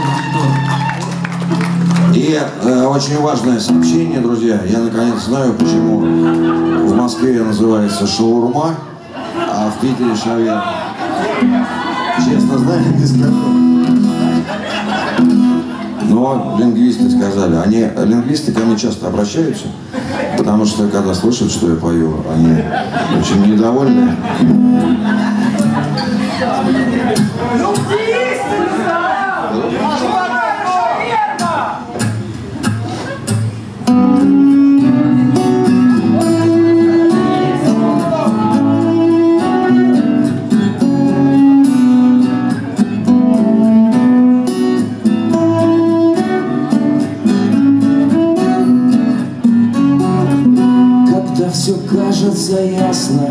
Монитор? И э, очень важное сообщение, друзья. Я наконец знаю, почему в Москве называется шаурма, а в Питере шавер. Честно знаю, не скажу. Но лингвисты сказали, они, лингвисты ко мне часто обращаются, потому что когда слышат, что я пою, они очень недовольны. Когда кажется ясно,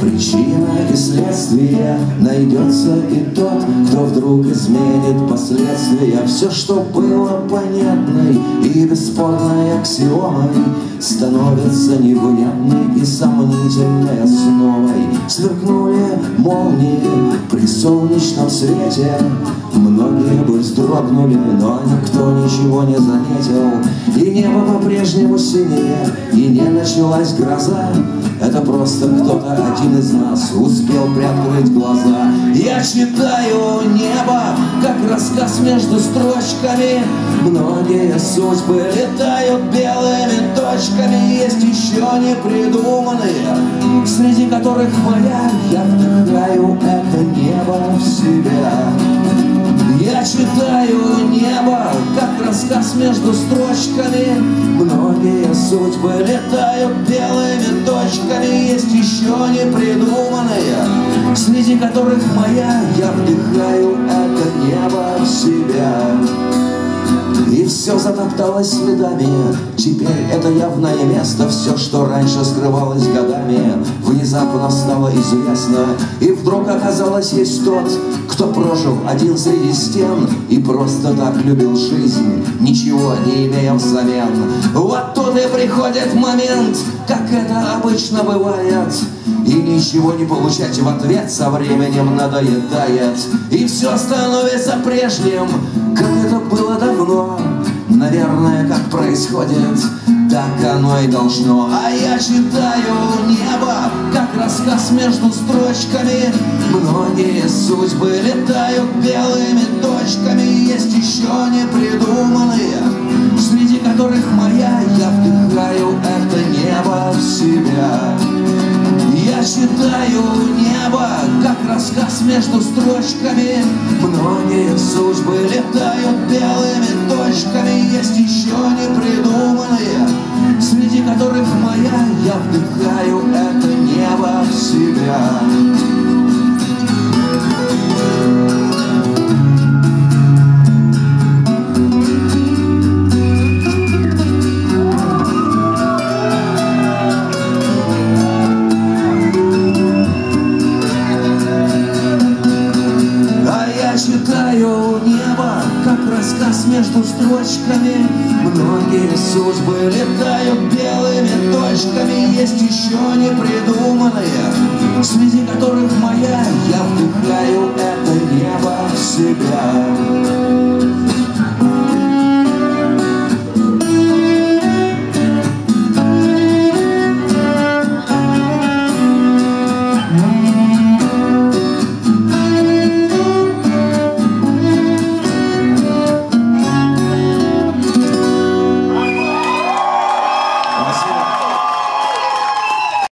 причина и следствие. Найдется и тот, кто вдруг изменит последствия. Все, что было понятной и бесспорной аксиомой Становится невнятной и сомнительной основой. Сверкнули молнии при солнечном свете. Многие вздрогнули, но никто ничего не заметил. И небо по-прежнему синее, и не началась гроза. Это просто кто-то один из нас успел приоткрыть глаза. Я читаю небо, как рассказ между строчками. Многие судьбы летают белыми точками. Есть еще не придуманные, среди которых моя Я вдыхаю это небо в себя я читаю небо, как рассказ между строчками. Многие судьбы летают белыми точками. Есть еще не придуманные, среди которых моя. Я вдыхаю это небо в себя и все затопталось следами. Теперь это явное место. Все, что раньше скрывалось годами Внезапно стало известно. И вдруг оказалось есть тот Кто прожил один среди стен И просто так любил жизнь Ничего не имея взамен. Вот тут и приходит момент Как это обычно бывает и ничего не получать в ответ со временем надоедает. И все становится прежним, как это было давно. Наверное, как происходит, так оно и должно. А я читаю небо, как рассказ между строчками. Многие судьбы летают белыми точками. Есть еще не придуманные, среди которых моя. Я вдыхаю между строчками. Многие судьбы летают белыми точками. Есть еще не придуманные, среди которых моя. Я вдыхаю это небо в себя читаю небо, как рассказ между строчками. Многие судьбы летают белыми точками. Есть еще не придуманные, среди которых моя. Я вдыхаю это небо в себя